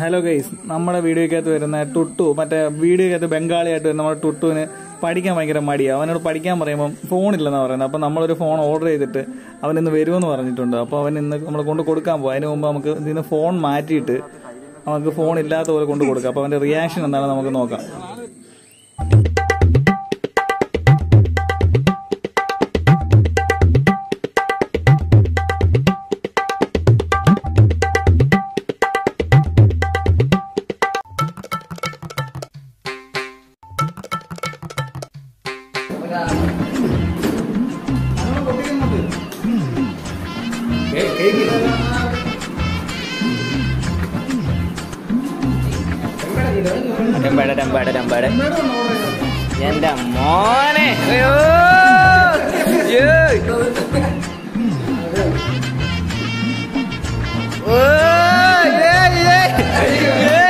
Hello guys നമ്മുടെ വീഡിയോക്കകത്ത് വരുന്ന ടുട്ടു മറ്റേ വീഡിയോക്കകത്ത് ബംഗാളിയായിട്ട് വരുന്ന നമ്മുടെ ടുട്ടുവിന് പഠിക്കാൻ ഭയങ്കര മടിയാണ് അവനോട് പഠിക്കാൻ പറയുമ്പോൾ ഫോണില്ലെന്നാണ് പറയുന്നത്. അപ്പോൾ നമ്മളൊരു ഫോൺ ഓർഡർ ചെയ്തിട്ട് അവൻ ഇന്ന് വരുമെന്ന് പറഞ്ഞിട്ടുണ്ട്. അപ്പോൾ അവൻ ഇന്ന് നമ്മൾ കൊണ്ട് കൊടുക്കാൻ പോകും അതിന് മുമ്പ് നമുക്ക് ഇതിന് ഫോൺ മാറ്റിയിട്ട് നമുക്ക് ഫോൺ ഇല്ലാത്ത പോലെ കൊണ്ട് കൊടുക്കാം. അപ്പോൾ അവന്റെ റിയാക്ഷൻ എന്താണെന്ന് നമുക്ക് നോക്കാം. ഡംബാട ഡംബാട ഡംബാട എന്റെ മോനെ അയ്യോ അയ്യോ. ഓ, ഏ, ഏ, ഏ. ഏ,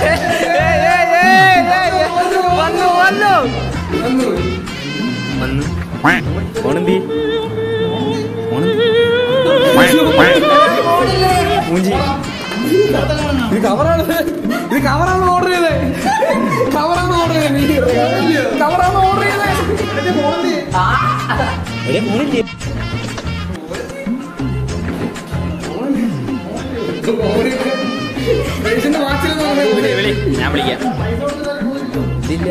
ഏ, ഏ, ഏ, ഏ. വന്നു വന്നു വന്നു. ഓണെന്തി? മൂഞ്ചി. ഇത് കവറാണ് ഇത് കവറാണ് ഓർഡർ ചെയ്തേ. കവറാണ് ഓർഡർ ചെയ്തത് കവറാണ് ഓർഡർ ചെയ്തേ. ഫോണില്ലേ ഞാൻ വിളിക്കാം. ഇതില്ല?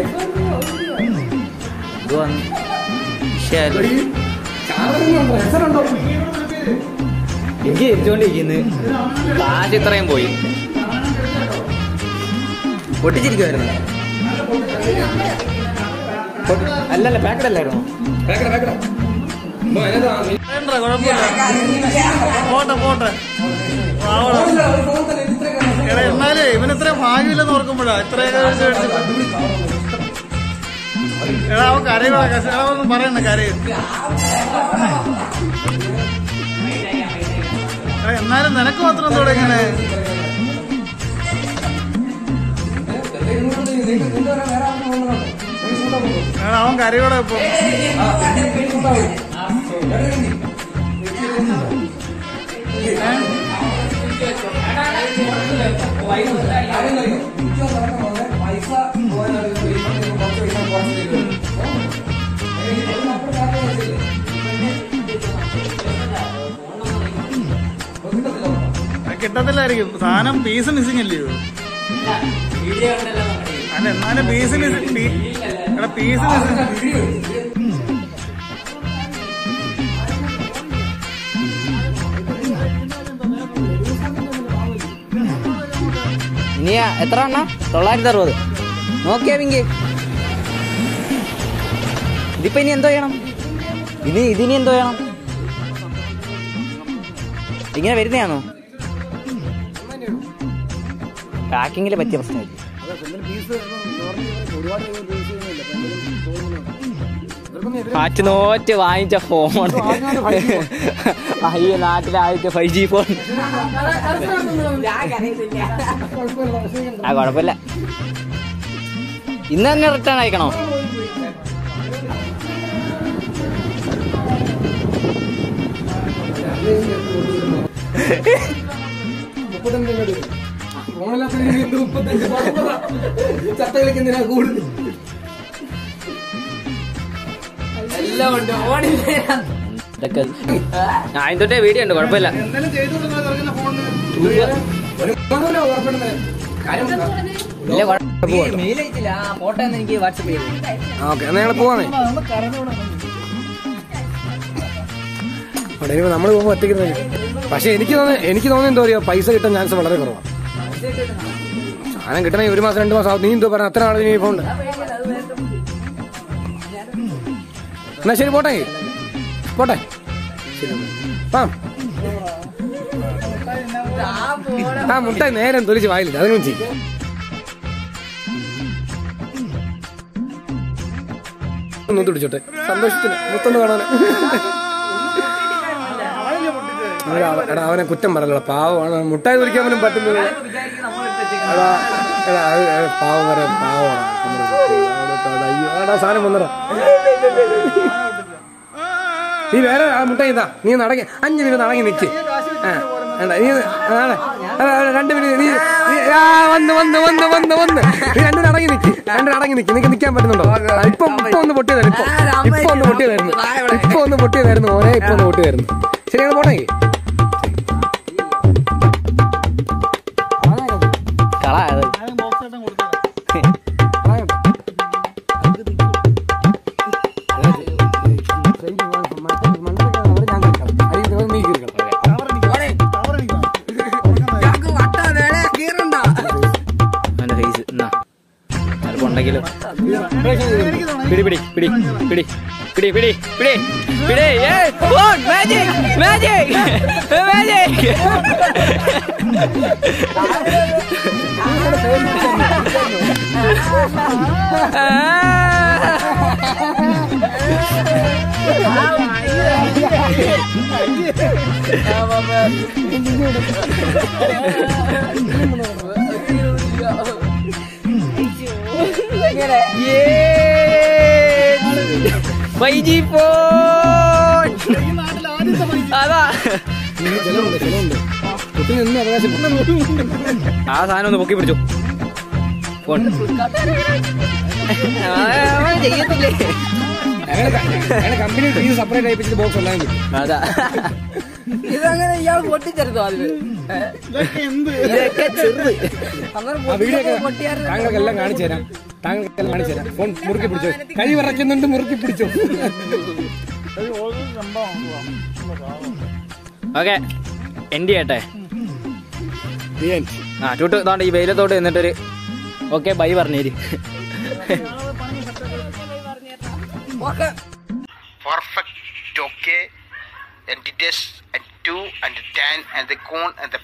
ഇത് വന്നു. പറഞ്ഞുണ്ടോ എനിക്ക് എരിച്ചോണ്ടിരിക്കുന്നു കാശ് ഇത്രയും പോയി. പൊട്ടിച്ചിരിക്കുമായിരുന്നു അല്ലല്ല പാക്കഡ് അല്ലായിരുന്നു? പോട്ടെ പോട്ടെ. എന്നാലേ ഇവൻ ഇത്രയും ഭാഗ്യമില്ലെന്ന് ഓർക്കുമ്പോഴാ ഇത്രയൊക്കെ. എടാ അവൻ കരയുവാ കശ- എടാ ഒന്നും പറയണ്ട കരയും. എന്നാലും നിനക്ക് മാത്രം എന്തോടെ ഇങ്ങനെ? എടാ അവൻ കരയോടെ ഇപ്പൊ കിട്ടത്തില്ലായിരിക്കും. സാധനം പീസ് മിസ്സിംഗ് അല്ലയോ അല്ല എന്നാലും പീസ് മിസ്സിംഗ് പീസ് മിസ്സിംഗ് എത്ര എണ്ണ? തൊള്ളായിരത്തി അറുപത്. നോക്കിയാ പിങ്കി ഇതിപ്പോ ഇനി എന്തോ ചെയ്യണം? ഇനി ഇതിനി എന്തോ ചെയ്യണം? ഇങ്ങനെ വരുന്നതാണോ? പാക്കിങ്ങിൽ പറ്റിയ പ്രശ്നമായിരിക്കും കാറ്റ് നോറ്റ് വാങ്ങിച്ച ഫോൺ അയ്യോ നാട്ടിലെ ആദ്യത്തെ ഫൈവ് ജി ഫോൺ ആ കുഴപ്പമില്ല. ഇന്ന് തന്നെ റിട്ടേൺ അയക്കണോ? മുപ്പത്തഞ്ച് ഫോണില്ലാത്ത എന്ത് മുപ്പത്തഞ്ച് ചത്തകളിക്ക് എന്തിനാ കൂടുതൽ എല്ലാം ഉണ്ട് തൊട്ടേ വീഡിയോ ഉണ്ട് കുഴപ്പമില്ല. മെയിൽ അയച്ചില്ല ഫോട്ടോ എനിക്ക് വാട്സപ്പ് ചെയ്തു. ഓക്കെ എന്നാ ഞങ്ങൾ പോവാന്നേ. അവിടെ നമ്മൾ പോകുമ്പോൾ ഒറ്റയ്ക്ക് തന്നെ. പക്ഷെ എനിക്ക് തോന്നുന്നു എനിക്ക് തോന്നുന്നു എന്താ പറയുക പൈസ കിട്ടാൻ ചാൻസ് വളരെ കുറവാണ് സാധനം കിട്ടണേ ഒരു മാസം രണ്ട് മാസം ആവും. നീ എന്തോ പറഞ്ഞ? അത്ര ആളുകൾ ഇപ്പോൾ ഫോണ്ട് എന്നാ ശരി പോട്ടെ. പോട്ടെ. ആ. ആ മുട്ട നേരം തൊലിച്ച് വായിലില്ല അതിനും ചെയ്യും. ഒന്ന് തുടിച്ചോട്ടെ സന്തോഷത്തിന്. മുത്തൊന്ന് കാണാൻ എടാ, അവനെ കുറ്റം പറയലടാ പാവമാണ്. മുട്ടായി കുറിക്കാൻ പോലും പറ്റുന്നില്ല എടാ എടാ പാവം പറയാം പാവമാണ്. നമ്മുടെ കുട്ടി. അയ്യോ എടാ സാധനം വന്നടാ. നീ വേറെ മുട്ടായി മുട്ട ഇതാ. നീ നടങ്ങി അഞ്ച് മിനിറ്റ് നടങ്ങി നിൽക്ക് നീ രണ്ട് മിനിറ്റ് നീ വന്ന് വന്ന് വന്ന് വന്ന് വന്ന്. നീ രണ്ടു അടങ്ങി നിൽക്ക് രണ്ടു അടങ്ങി നിൽക്ക് നിനക്ക് നിൽക്കാൻ പറ്റുന്നുണ്ടോ? ഇപ്പൊ ഇപ്പൊ ഒന്ന് പൊട്ടിയതായിരുന്നു ഇപ്പൊ. ഇപ്പൊ ഒന്ന് പൊട്ടിയതായിരുന്നു. ഇപ്പൊ ഒന്ന് പൊട്ടിയതായിരുന്നു ഓരേ ഇപ്പൊ ഒന്ന് പൊട്ടിയതായിരുന്നു. ശരിയാണ് പോട്ടെ ഉണ്ടെങ്കിലും പിടി പിടി പിടി പിടി പിടി പിടി പിടി പിടി magic magic magic five G phone. അതാ. ആ സാധനം ഒന്ന് പൊക്കി പിടിച്ചു. ഫോൺ. ചെയ്യത്തില്ലേ കമ്പനി സെപ്പറേറ്റ് ആയിപ്പിച്ചിട്ട് ബോക്സ് ഉണ്ടായിരുന്നു അതാ. ഇതങ്ങനെ ഇയാൾ പൊട്ടിച്ചെടുത്തു അതിൽ ഇതൊക്കെ ചെറുത്. അങ്ങനെ പൊട്ടിയായിരുന്നു. താങ്കൾക്കെല്ലാം കാണിച്ചു തരാം. താങ്കൾക്കെല്ലാം കാണിച്ചു തരാം ഫോൺ മുറുക്കി പിടിച്ചോ? കൈ വിറയ്ക്കുന്നുണ്ട് മുറുക്കി പിടിച്ചോ? ഓക്കെ എൻഡ് ചെയ്യട്ടെ. ആ ടൂട്ട് ഇതാണ്ട് ഈ വെയിലത്തോട്ട് എന്നിട്ടൊരു okay bye പറഞ്ഞേര്. Perfect entities and two and ten and the cone and the